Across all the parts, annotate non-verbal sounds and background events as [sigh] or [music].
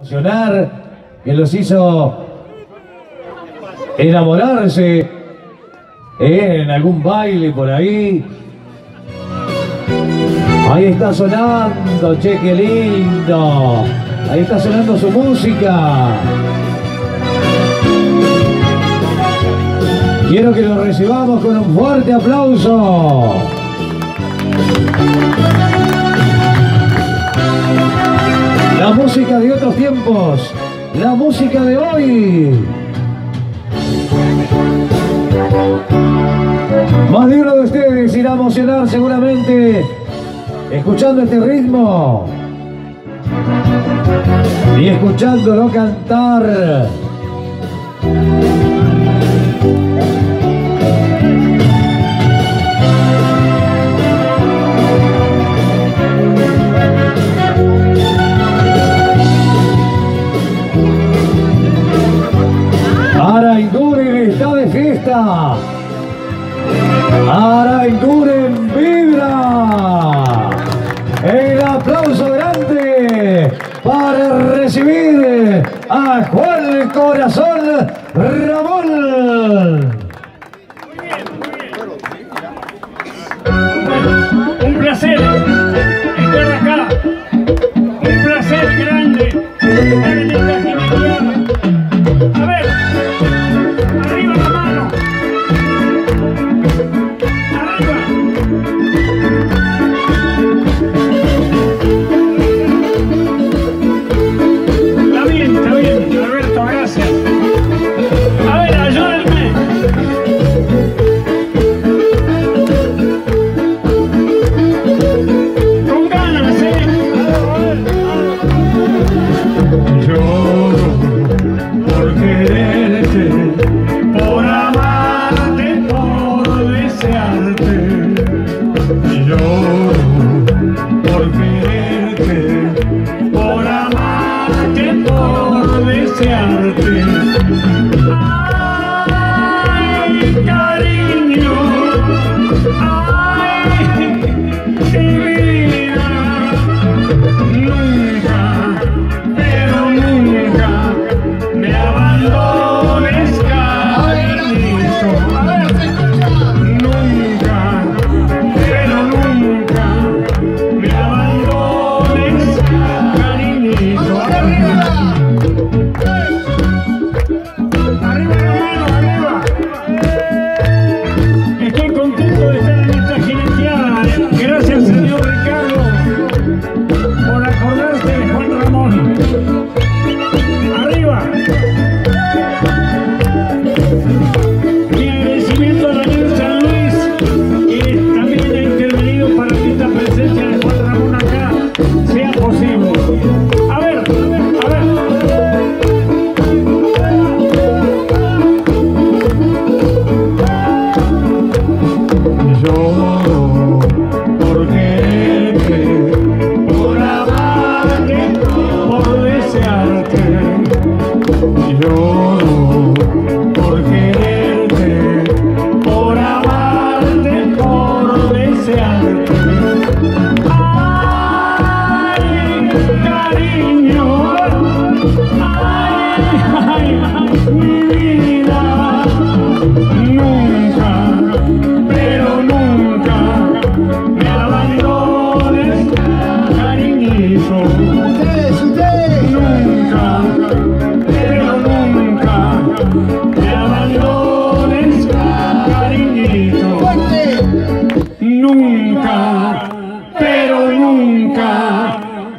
emocionar, que los hizo enamorarse eh, en algún baile por ahí. Ahí está sonando, che, qué lindo. Ahí está sonando su música. Quiero que lo recibamos con un fuerte aplauso. La música de otros tiempos, la música de hoy. Más de uno de ustedes irá a emocionar seguramente escuchando este ritmo y escuchándolo cantar. De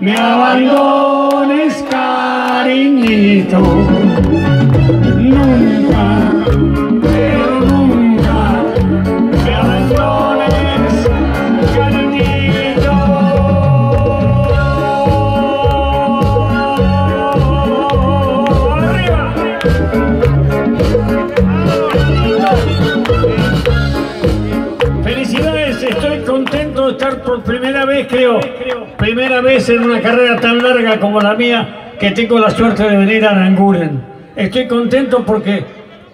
me abandones, cariñito. Nunca, pero nunca me abandones, cariñito. Arriba. Felicidades, estoy contento de estar por primera vez, creo, Primera vez en una carrera tan larga como la mía que tengo la suerte de venir a Aranguren. Estoy contento porque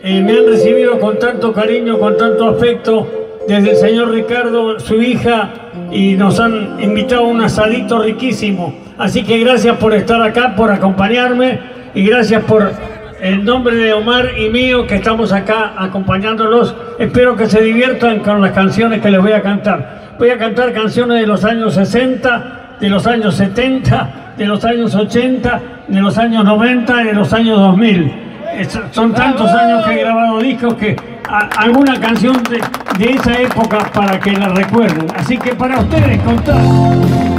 eh, me han recibido con tanto cariño, con tanto afecto, desde el señor Ricardo, su hija, y nos han invitado a un asadito riquísimo. Así que gracias por estar acá, por acompañarme, y gracias por el nombre de Omar y mío que estamos acá acompañándolos. Espero que se diviertan con las canciones que les voy a cantar. Voy a cantar canciones de los años 60, de los años 70, de los años 80, de los años 90 y de los años 2000. Es, son tantos años que he grabado discos que a, alguna canción de, de esa época para que la recuerden. Así que para ustedes contar.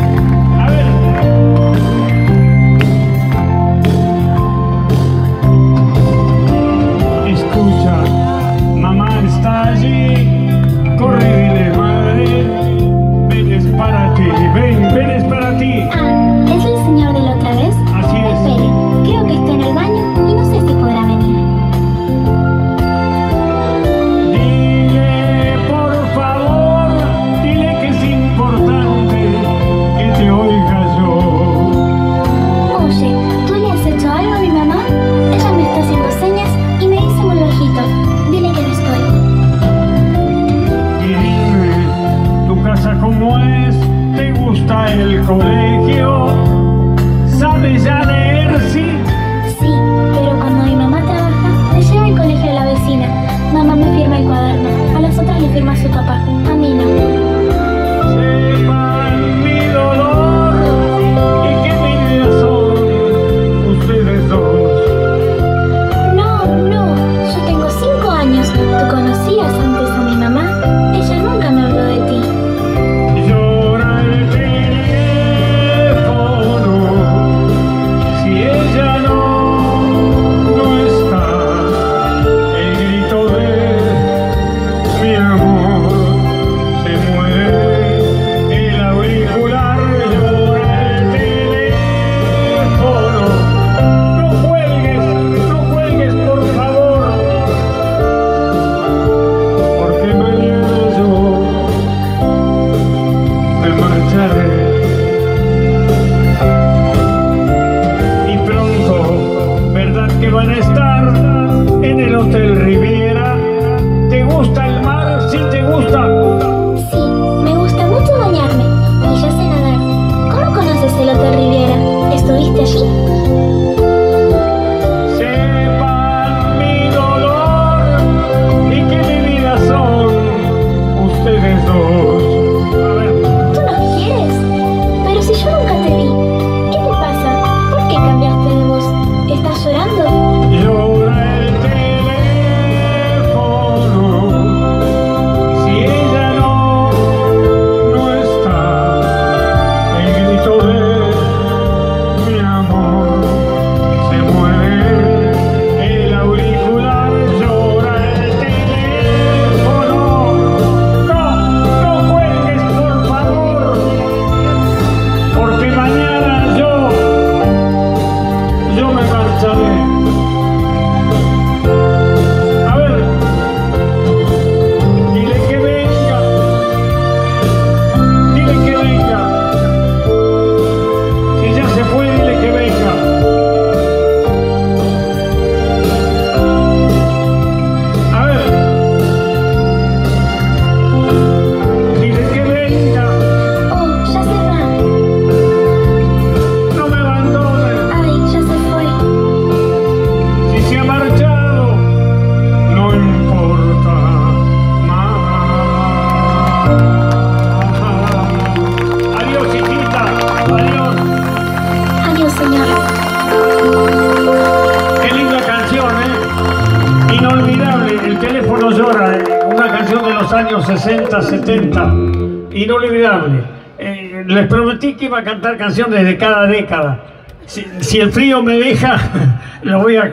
cantar canciones de cada década. Si, el frío me deja, [laughs] lo voy a,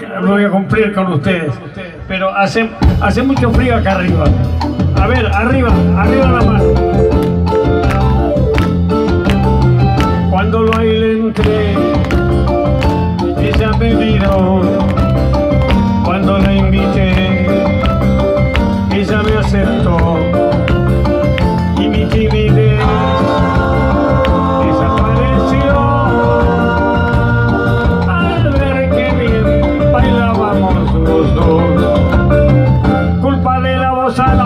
cumplir con ustedes. Pero hace, mucho frío acá arriba. A ver, arriba, arriba la mano. Cuando lo aire entré, ella me. time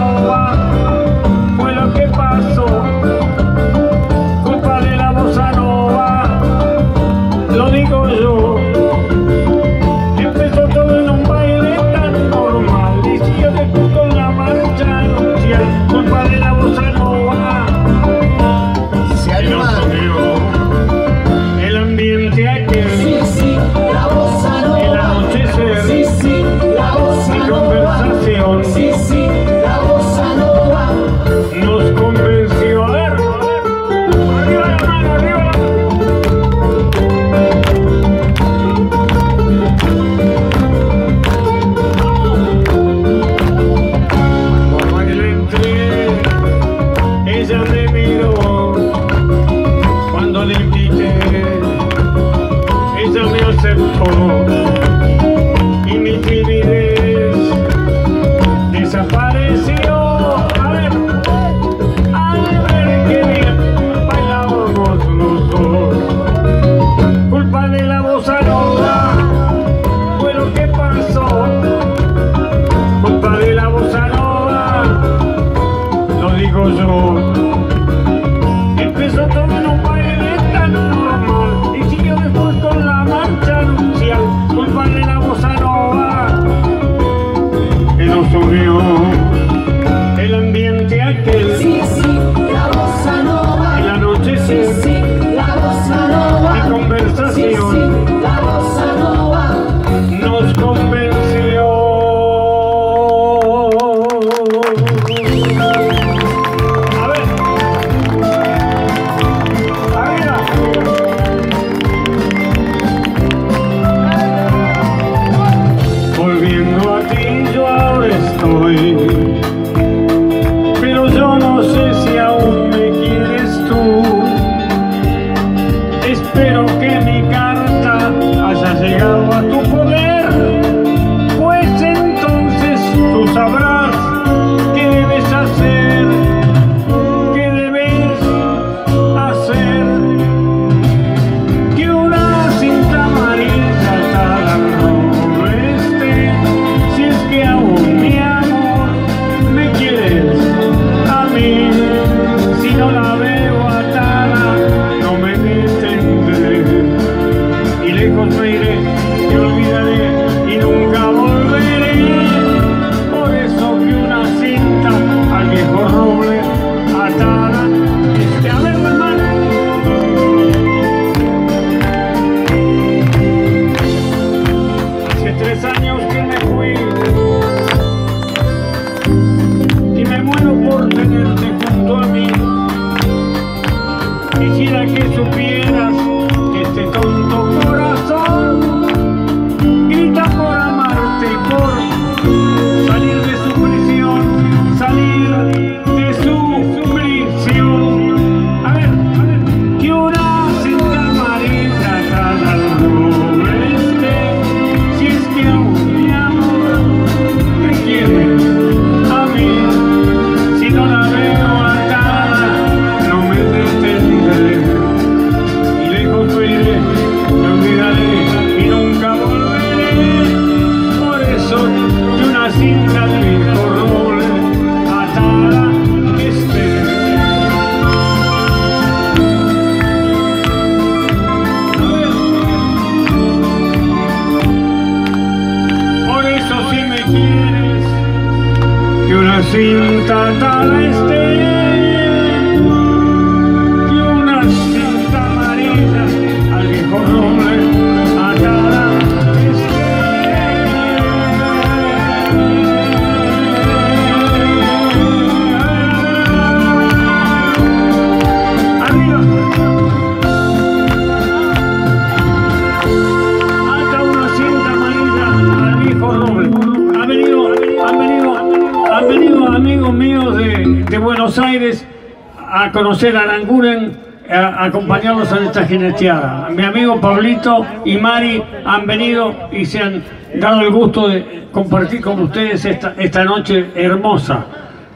conocer a Aranguren, a, a acompañarlos en esta jineteada. Mi amigo Pablito y Mari han venido y se han dado el gusto de compartir con ustedes esta, esta noche hermosa.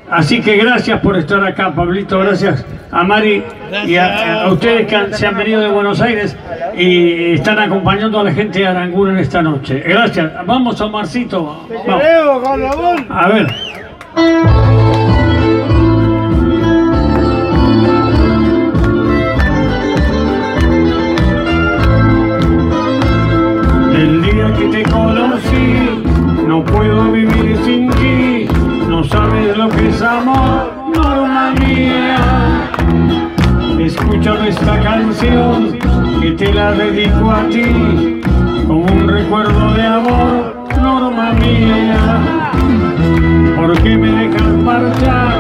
Así que gracias por estar acá, Pablito. Gracias a Mari y a, ustedes que se han venido de Buenos Aires y están acompañando a la gente de Aranguren esta noche. Gracias. Vamos, Omarcito. Vamos. A ver. te conocí No puedo vivir sin ti No sabes lo que es amor, norma mía Escúchame esta canción Que te la dedico a ti Como un recuerdo de amor, norma mía ¿Por qué me dejas marchar?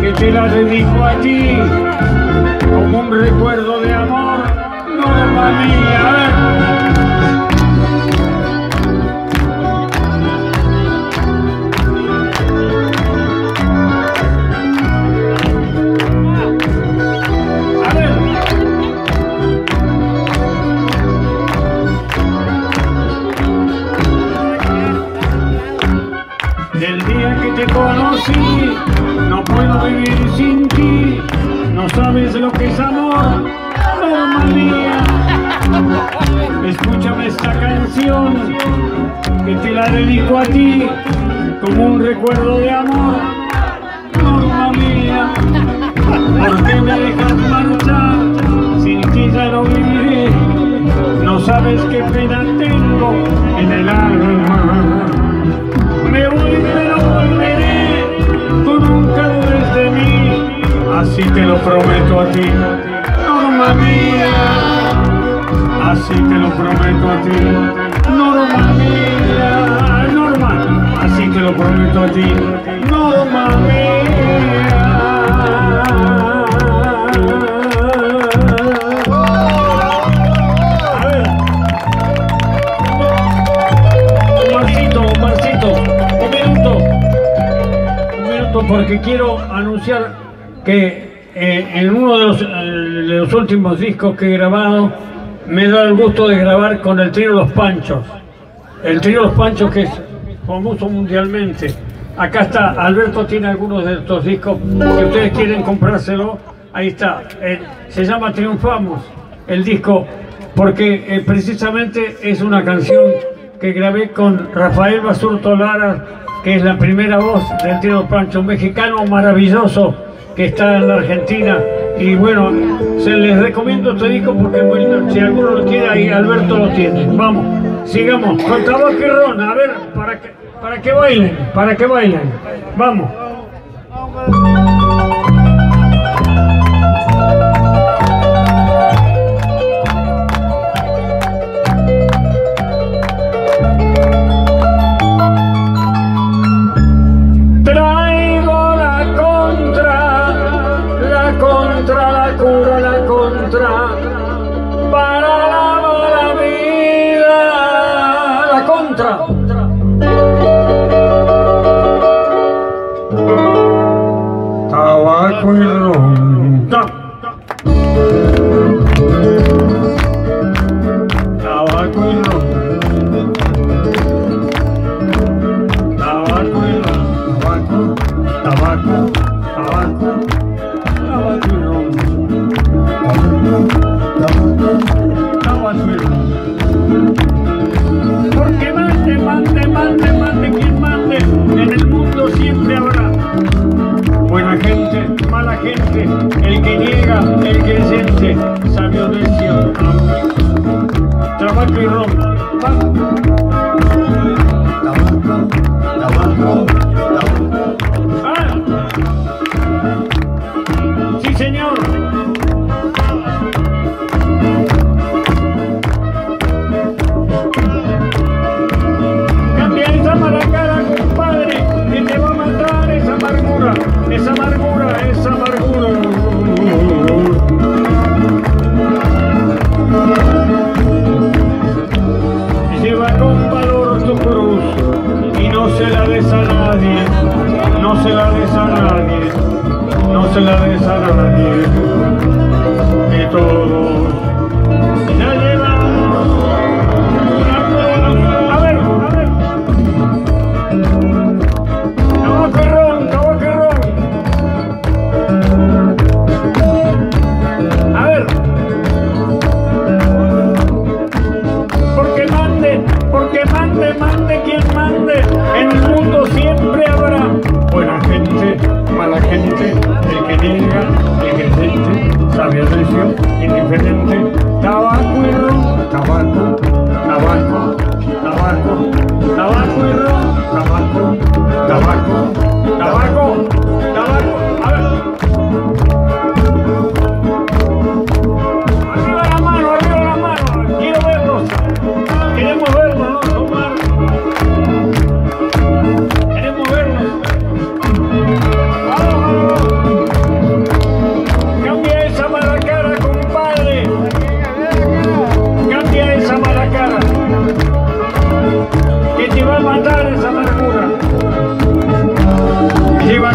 Que te la dedico a ti como un recuerdo de amor, norma mía. A ver. Recuerdo de amor, norma mía. ¿Por qué me dejas marchar? Sin ti ya no viviré. No sabes qué pena tengo en el alma. Me voy pero volveré, tú nunca dudes de mí, así te lo prometo a ti, norma mía. Así te lo prometo a ti, norma mía, norma mía. A ver. Marcito, Marcito, un minuto. Un minuto porque quiero anunciar que eh, en uno de los, eh, de los últimos discos que he grabado me da el gusto de grabar con el trío Los Panchos. El trío Los Panchos que es famoso mundialmente. Acá está, Alberto tiene algunos de estos discos, si ustedes quieren comprárselo, ahí está. Se llama Triunfamos, el disco, porque eh, precisamente es una canción que grabé con Rafael Basurto Lara, que es la primera voz del trío Los Panchos, un mexicano maravilloso que está en la Argentina. Y bueno, se les recomiendo este disco porque bueno, si alguno lo quiere, ahí Alberto lo tiene. Vamos, sigamos. Con tabaco ron, a ver, para que, para que bailen, para que bailen. Vamos.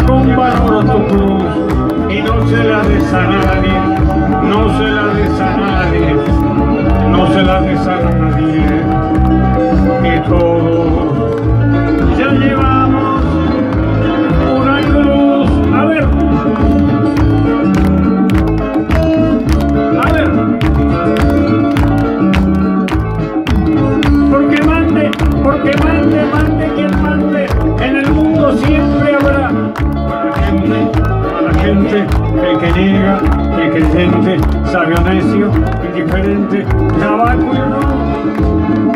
con valor tu cruz y no se la des a nadie, no se la des a nadie, no se la des a nadie. Que todos ya llevamos una cruz, a ver. El que niega, el creyente, sabio necio, indiferente, tabaco y ron.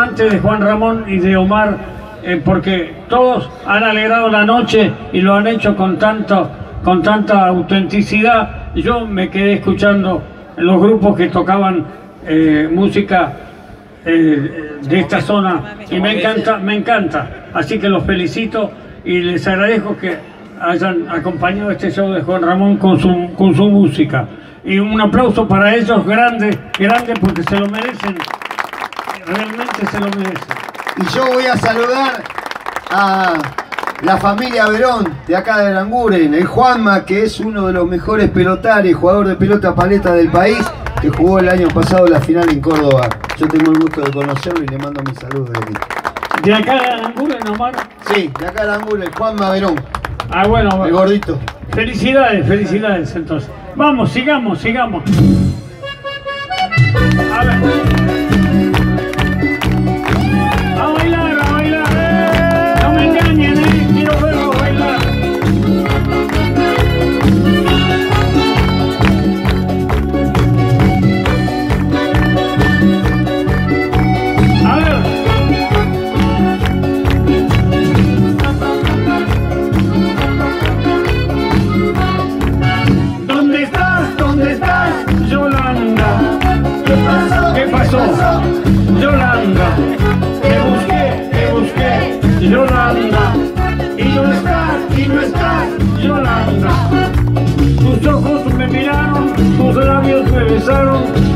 Antes de Juan Ramón y de Omar, eh, porque todos han alegrado la noche y lo han hecho con tanto, con tanta autenticidad. Yo me quedé escuchando los grupos que tocaban eh, música eh, de esta zona y me encanta, me encanta. Así que los felicito y les agradezco que hayan acompañado este show de Juan Ramón con su, con su música. Y un aplauso para ellos, grande, grande porque se lo merecen, realmente se lo merecen. Y yo voy a saludar a la familia Verón de acá de Aranguren, el Juanma, que es uno de los mejores pelotares, jugador de pelota paleta del país, que jugó el año pasado la final en Córdoba. Yo tengo el gusto de conocerlo y le mando mis saludos de aquí. De acá de Aranguren, Omar. Sí, de acá de Aranguren, Juanma Verón, Ah, bueno, el gordito. felicidades, felicidades entonces. Vamos, sigamos, sigamos. A ver.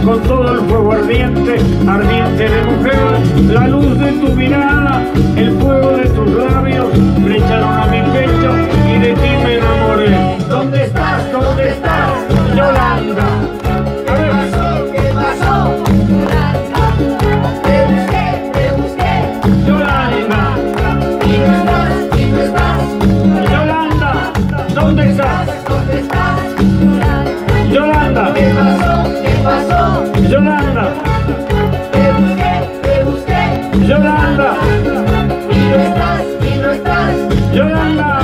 con todo el fuego ardiente, ardiente de mujer, la luz de tu mirada, el fuego de tus labios, me a mi pecho y de ti me enamoré. ¿Dónde estás? ¿Dónde estás? Yolanda. Uganda.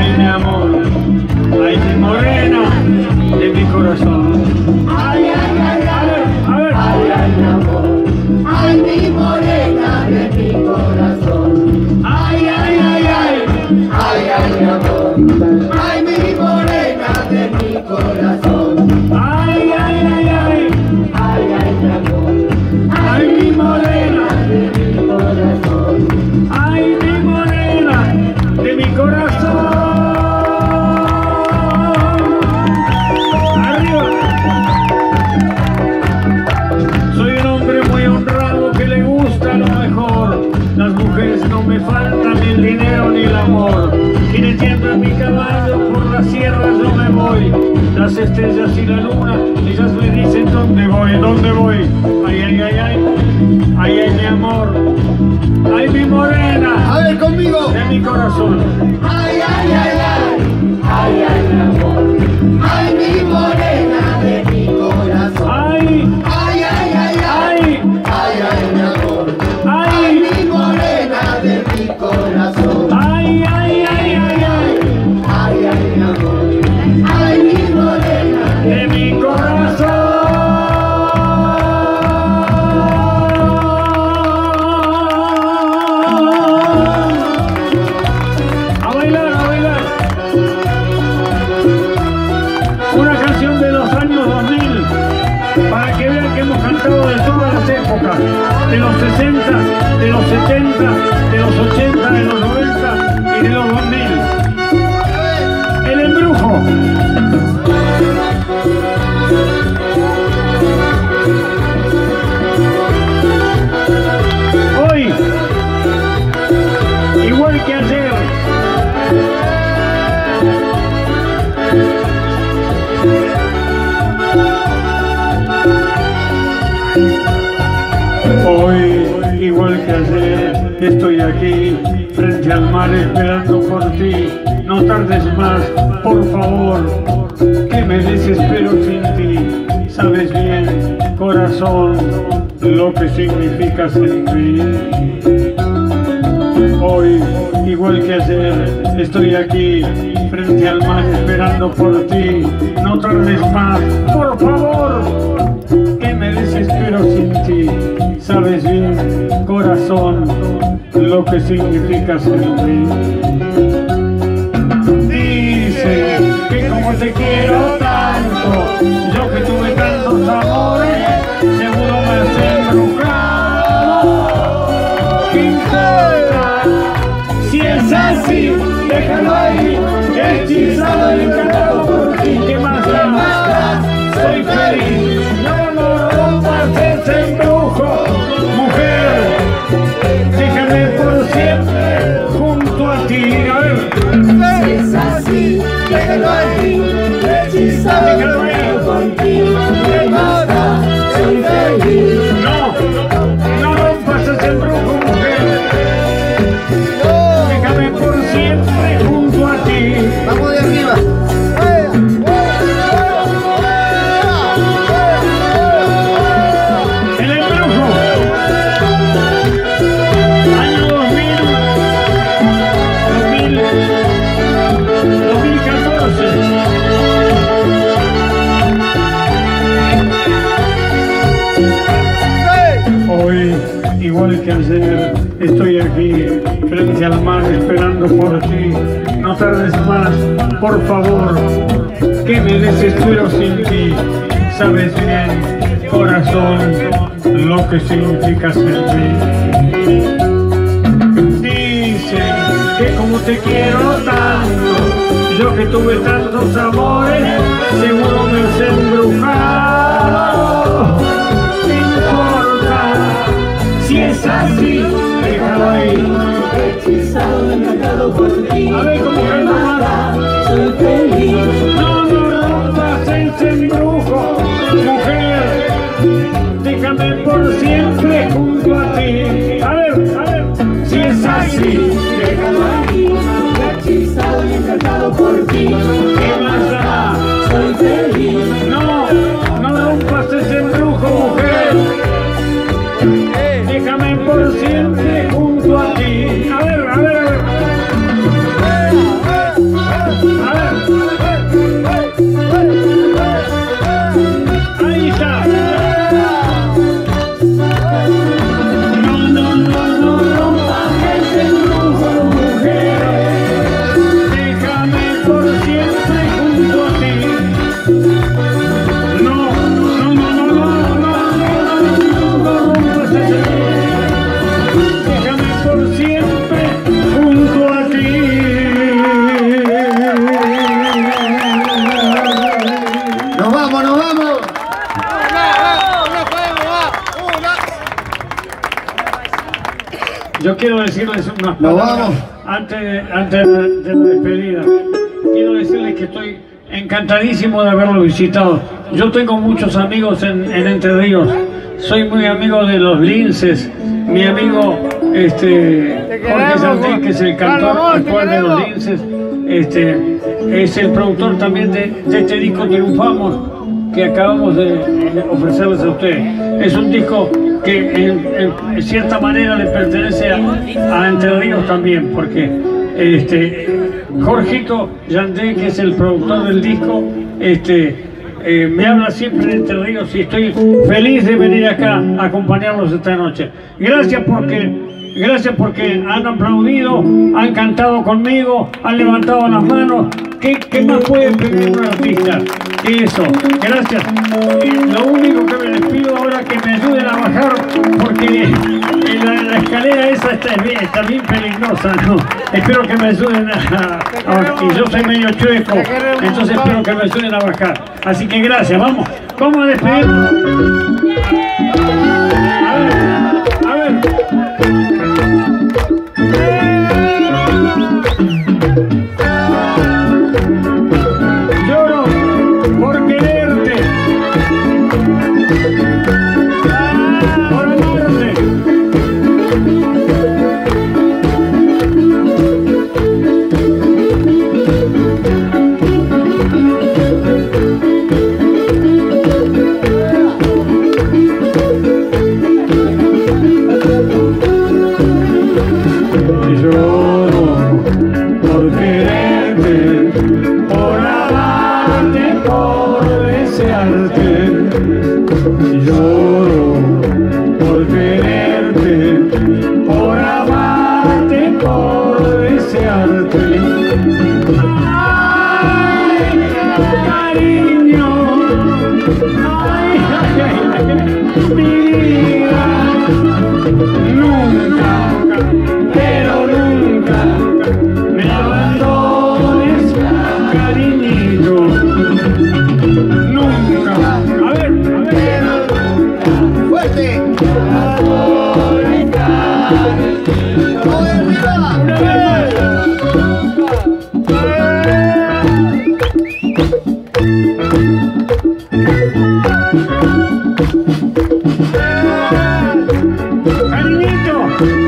Ay, mi amor, ay, mi morena de mi corazón. Ay, ay, ay, ay, ay, ay, ay, ay, ay, ay corazón. De los 60, de los 70, de los 80, al mar esperando por ti. No tardes más, por favor, que me desespero sin ti. Sabes bien, corazón, lo que significa sentir. Hoy, igual que ayer, estoy aquí frente al mar esperando por ti. No tardes más, por favor, que me desespero sin ti. Sabes bien, lo que significa sentir. Dicen que como te quiero tanto, yo que tuve tantos amores, seguro me has embrujado. Si es así, déjalo ahí, hechizado por ti. No tardes más, por favor, que me desespero sin ti. Sabes bien, corazón, lo que significa sentir. Dicen que como te quiero tanto, yo que tuve tantos amores, seguro me has Encantado por ti. A ver cómo canta. Soy feliz. No, no rompas ese embrujo, mujer. Déjame por siempre junto a ti. A ver, a ver, si es así, Déjalo aquí, hechizado y encantado por ti. ¿qué más da? Soy feliz. Yo quiero decirles unas palabras vamos. antes, de, antes de, de la despedida. Quiero decirles que estoy encantadísimo de haberlo visitado. Yo tengo muchos amigos en, en Entre Ríos. Soy muy amigo de los linces. Mi amigo este, Jorge Santín, que es el cantor actual de los linces, este, es el productor también de, de este disco Triunfamos que acabamos de de ofrecerles a ustedes. Es un disco que en, cierta manera le pertenece a, a Entre Ríos también, porque este, Jorgito Yandé, que es el productor del disco, este, eh, me habla siempre de Entre Ríos y estoy feliz de venir acá a acompañarlos esta noche. Gracias porque Gracias porque han aplaudido, han cantado conmigo, han levantado las manos. ¿Qué, más puede pedir un artista que eso? Gracias. Lo único que me les pido ahora es que me ayuden a bajar porque [laughs] la, la escalera esa está bien, está bien peligrosa. Espero que me ayuden a, a- Y yo soy medio chueco, entonces espero que me ayuden a bajar. Así que gracias, vamos, vamos a despedirnos. Cariñito.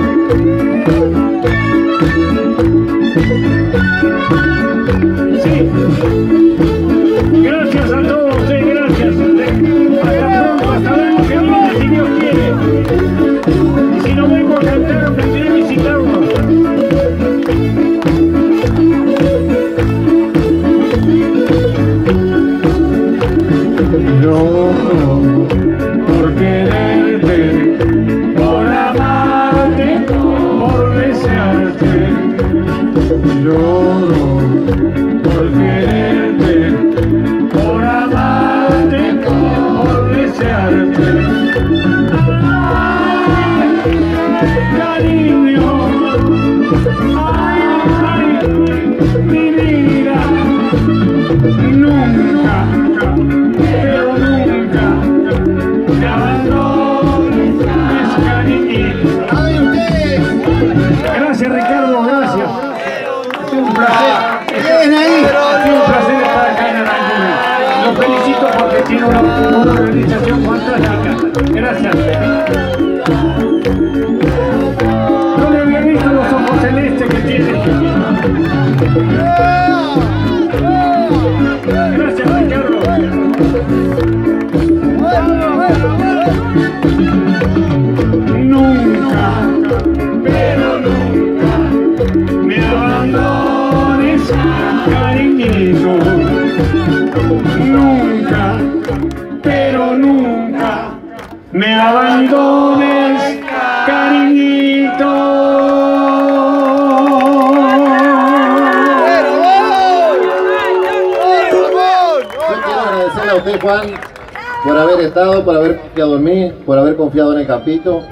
Confiado en mí, por haber confiado en el campito.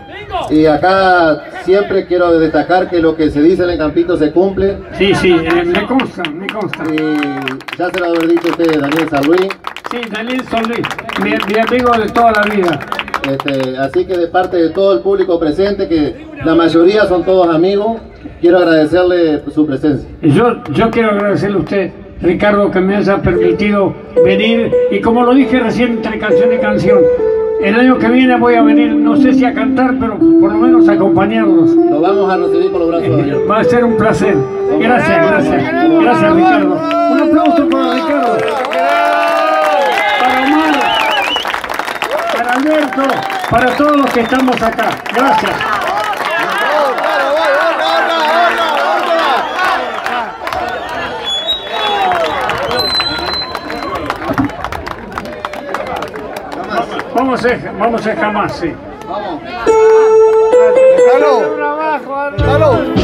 Y acá siempre quiero destacar que lo que se dice en el campito se cumple. Sí, sí, eh, me consta, me consta. Y ya se lo haber dicho usted, Daniel San Luis. Sí, Daniel Solís, mi, mi amigo de toda la vida. Este, así que de parte de todo el público presente, que la mayoría son todos amigos, quiero agradecerle su presencia. Yo, yo quiero agradecerle a usted, Ricardo, que me haya permitido venir. Y como lo dije recién entre canción y canción, el año que viene voy a venir, no sé si a cantar, pero por lo menos a acompañarlos. Lo vamos a recibir con los brazos abiertos. Va a ser un placer. Gracias, gracias. Gracias, Ricardo. Un aplauso para Ricardo. Para Omar. Para Alberto. Para todos los que estamos acá. Gracias. Vamos a, vamos a jamás, sí. ¡Déjalo! Abajo,